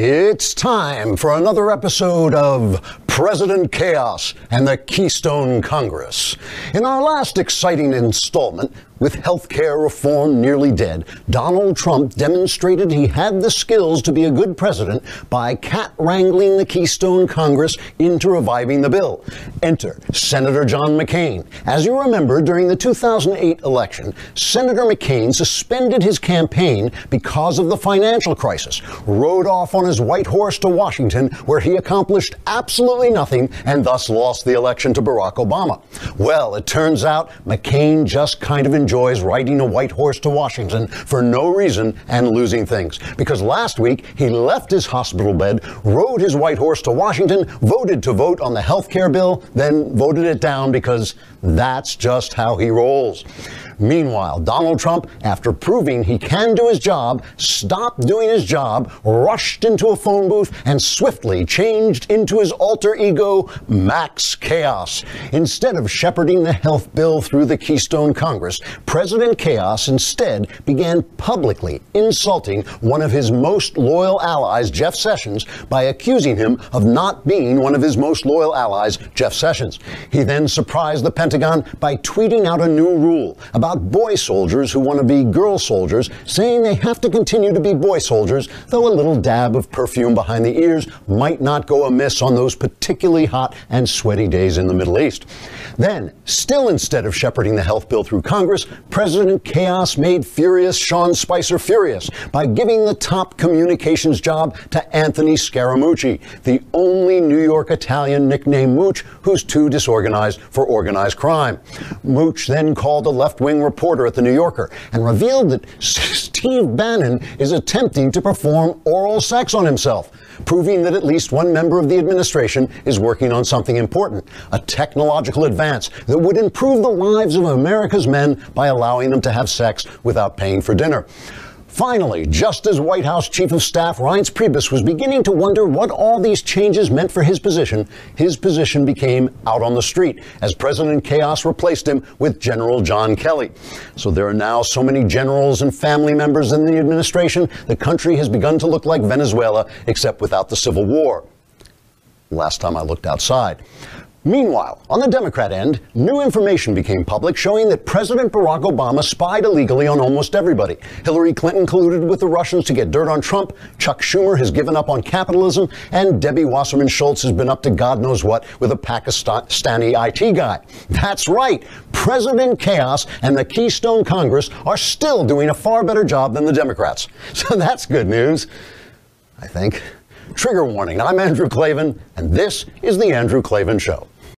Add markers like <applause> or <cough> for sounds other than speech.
It's time for another episode of President Chaos and the Keystone Congress. In our last exciting installment, with health care reform nearly dead, Donald Trump demonstrated he had the skills to be a good president by cat wrangling the Keystone Congress into reviving the bill. Enter Senator John McCain. As you remember, during the 2008 election, Senator McCain suspended his campaign because of the financial crisis, rode off on his white horse to Washington, where he accomplished absolutely nothing and thus lost the election to Barack Obama. Well, it turns out McCain just kind of enjoys riding a white horse to Washington for no reason and losing things. Because last week, he left his hospital bed, rode his white horse to Washington, voted to vote on the health care bill, then voted it down because that's just how he rolls. Meanwhile, Donald Trump, after proving he can do his job, stopped doing his job, rushed into a phone booth, and swiftly changed into his alter ego, Max Chaos. Instead of shepherding the health bill through the Keystone Congress, President Chaos instead began publicly insulting one of his most loyal allies, Jeff Sessions, by accusing him of not being one of his most loyal allies, Jeff Sessions. He then surprised the Pentagon by tweeting out a new rule about boy soldiers who want to be girl soldiers, saying they have to continue to be boy soldiers, though a little dab of perfume behind the ears might not go amiss on those particularly hot and sweaty days in the Middle East. Then, still instead of shepherding the health bill through Congress, President Chaos made furious Sean Spicer furious by giving the top communications job to Anthony Scaramucci, the only New York Italian nicknamed Mooch who's too disorganized for organized crime. Mooch then called a left wing reporter at The New Yorker and revealed that <laughs> Steve Bannon is attempting to perform oral sex on himself, proving that at least one member of the administration is working on something important a technological advance that would improve the lives of America's men by allowing them to have sex without paying for dinner. Finally, just as White House Chief of Staff Reince Priebus was beginning to wonder what all these changes meant for his position, his position became out on the street as President Chaos replaced him with General John Kelly. So there are now so many generals and family members in the administration, the country has begun to look like Venezuela, except without the civil war. Last time I looked outside. Meanwhile, on the Democrat end, new information became public showing that President Barack Obama spied illegally on almost everybody. Hillary Clinton colluded with the Russians to get dirt on Trump, Chuck Schumer has given up on capitalism, and Debbie Wasserman Schultz has been up to God knows what with a Pakistani IT guy. That's right, President Chaos and the Keystone Congress are still doing a far better job than the Democrats. <laughs> So that's good news, I think. Trigger warning I'm Andrew Klavan, and this is The Andrew Klavan Show.